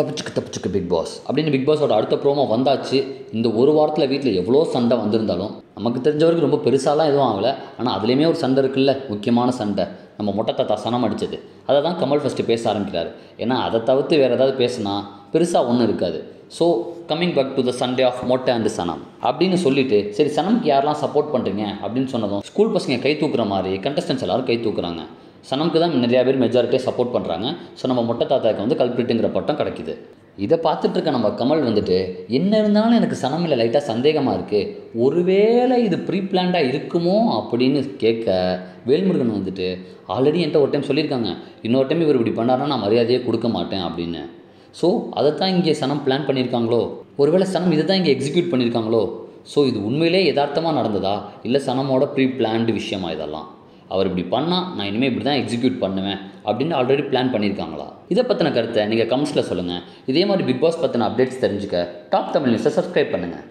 தப்பிச்சுக்கு தப்பிச்சுக்கு big pass அப்படின்னு big பாஸோட அடுத்த ப்ரோமோ வந்தாச்சு. இந்த ஒரு வாரத்தில் வீட்டில் எவ்வளோ சண்டை வந்திருந்தாலும் நமக்கு தெரிஞ்சவருக்கு ரொம்ப பெருசாலாம் எதுவும் ஆகலை. ஆனால் அதுலேயுமே ஒரு சண்டை இருக்குல்ல முக்கியமான சண்டை. நம்ம மொட்டை தாத்தா சனம் அடித்தது அதை தான் கமல் ஃபஸ்ட்டு பேச ஆரம்பிக்கிறார். ஏன்னா அதை தவிர்த்து வேறு ஏதாவது பேசுனா பெருசாக ஒன்றும் இருக்காது. So coming back to the Sunday of மொட்டை அண்ட் சனம் அப்படின்னு சொல்லிட்டு சரி சனம்க்கு யாரெல்லாம் சப்போர்ட் பண்ணுறீங்க அப்படின்னு சொன்னதும் ஸ்கூல் பசங்க கை தூக்குற மாதிரி கண்டஸ்டன்ஸ் எல்லாரும் கை தூக்குறாங்க. சனம்க்கு தான் நிறையா பேர் மெஜாரிட்டியாக சப்போர்ட் பண்ணுறாங்க ஸோ நம்ம மொட்டை தாத்தாக்கு வந்து கல்பிரிட்டுங்கிற பட்டம் கிடைக்குது. இதை பார்த்துட்டு இருக்க நம்ம கமல் வந்துட்டு என்ன இருந்தாலும் எனக்கு சனமில் லைட்டாக சந்தேகமாக இருக்குது ஒருவேளை இது ப்ரீ பிளான்டாக இருக்குமோ? அப்படின்னு கேட்க வேல்முருகன் வந்துட்டு ஆல்ரெடி என்கிட்ட ஒரு டைம் சொல்லியிருக்காங்க. இன்னொரு டைம் இவர் இப்படி பண்ணாருன்னா நான் மரியாதையே கொடுக்க மாட்டேன் அப்படின்னு. ஸோ அதை தான் இங்கே சனம் பிளான் பண்ணியிருக்காங்களோ? ஒருவேளை சனம் இதை தான் இங்கே எக்ஸிக்யூட் பண்ணியிருக்காங்களோ? ஸோ இது உண்மையிலே யதார்த்தமாக நடந்ததா? இல்லை சனமோட ப்ரீ பிளான்டு விஷயமா இதெல்லாம்? அவர் இப்படி பண்ணால் நான் இனிமேல் இப்படி தான் எக்ஸிக்யூட் பண்ணுவேன் அப்படின்னு ஆல்ரெடி பிளான் பண்ணியிருக்காங்களா? இதை பற்றின கருத்தை நீங்கள் கமெண்ட்ஸில் சொல்லுங்கள் இதே மாதிரி பிக் பாஸ் பற்றின அப்டேட்ஸ் தெரிஞ்சுக்க டாப் தமிழ் நியூஸை சப்ஸ்கிரைப் பண்ணுங்கள்